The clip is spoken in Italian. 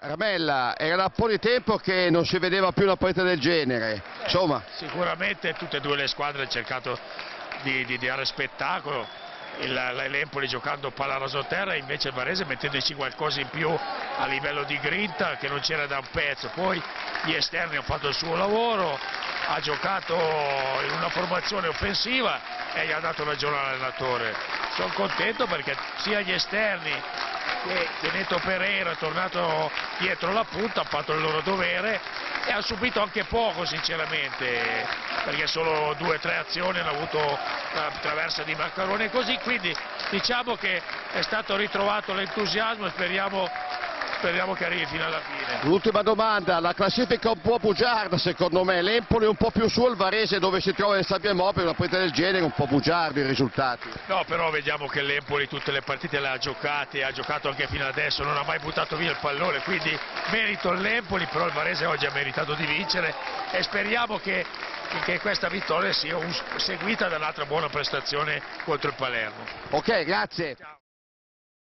Ramella, era da un po' di tempo che non si vedeva più una partita del genere, insomma, Sicuramente tutte e due le squadre hanno cercato di, di dare spettacolo, l'Empoli giocando palla rasoterra invece il Varese mettendoci qualcosa in più a livello di grinta che non c'era da un pezzo, poi gli esterni hanno fatto il suo lavoro, ha giocato in una formazione offensiva e gli ha dato ragione all'allenatore. Sono contento perché sia gli esterni che, Neto Pereira è tornato dietro la punta, ha fatto il loro dovere e ha subito anche poco sinceramente perché solo due o tre azioni hanno avuto la traversa di Maccarone così quindi diciamo che è stato ritrovato l'entusiasmo e speriamo, speriamo che arrivi fino alla fine. l'ultima domanda, la classifica un po' bugiarda secondo me, l'Empoli un po' più su, il Varese dove si trova nel sabbia mobile, una partita del genere un po' bugiardo i risultati. No, però vediamo che l'Empoli tutte le partite le ha giocate, ha giocato anche fino adesso, non ha mai buttato via il pallone, quindi merito all'Empoli, però il Varese oggi ha meritato di vincere e speriamo che, che questa vittoria sia un- seguita da un'altra buona prestazione contro il Palermo. Ok, grazie. Ciao.